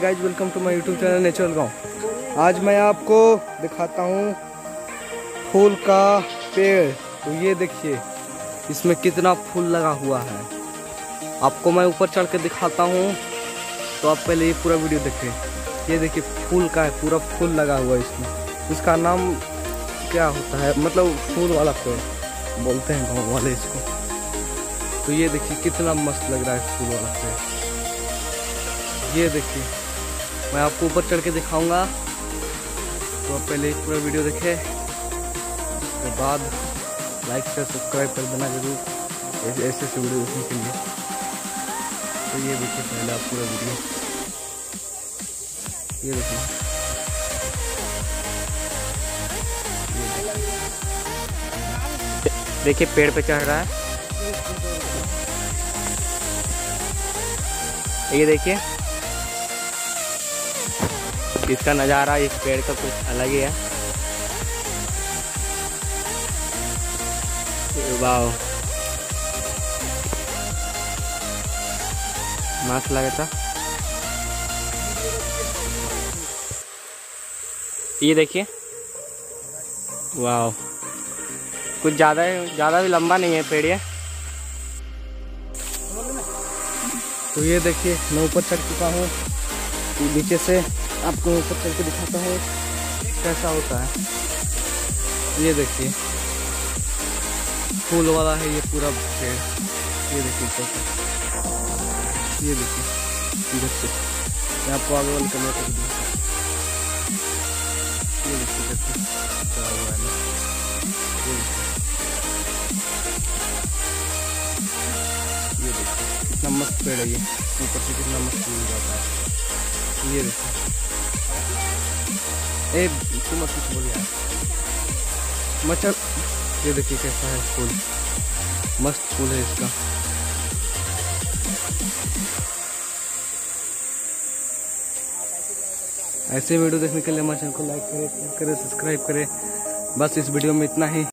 Guys welcome to my YouTube channel natural गाँव आज मैं आपको दिखाता हूँ फूल का पेड़। तो ये देखिए, इसमें कितना फूल लगा हुआ है। आपको मैं ऊपर चढ़ के दिखाता हूँ तो आप पहले ये पूरा वीडियो देखें। ये देखिए, फूल का है, पूरा फूल लगा हुआ है इसमें। इसका नाम क्या होता है? मतलब फूल वाला पेड़ बोलते हैं गाँव वाले इसको। तो ये देखिए, कितना मस्त लग रहा है फूल वाला पेड़। ये देखिए। मैं आपको ऊपर चढ़ के दिखाऊँगा। तो आप पहले पूरा वीडियो देखें। उसके बाद लाइक शेयर सब्सक्राइब कर देना ज़रूर। ऐसे ऐसे ऐसे वीडियो देखने के लिए। तो ये देखिए पहले आप पूरा वीडियो। ये देखिए। देखिए पेड़ पे चढ़ रहा है। ये देखिए। इसका नज़ारा, इस पेड़ का कुछ अलग ही है। वाह मस्त लगे था। ये देखिए। वाह कुछ ज़्यादा ज़्यादा भी लंबा नहीं है पेड़ ये। तो ये देखिए, मैं ऊपर चढ़ चुका हूँ। नीचे से आपको ऊपर चढ़ के दिखाता हूँ। कैसा होता है? ये देखिए। फूल वाला है ये पूरा पेड़। ये देखिए कैसा ये देखिए। इधर से। मैं आपको आगे वाले कमरे तक दूँगा ये देखिए ये देखिए। ये देखिए, कितना मस्त पेड़ है ये। ऊपर से कितना मस्त फूल जाता है। ये देखिए ए तू मत कुछ बोल यार। मच्छर ये देखिए कैसा है फूल मस्त फूल है इसका। ऐसे वीडियो देखने के लिए हमारे चैनल को लाइक करें करें सब्सक्राइब करें। बस इस वीडियो में इतना ही।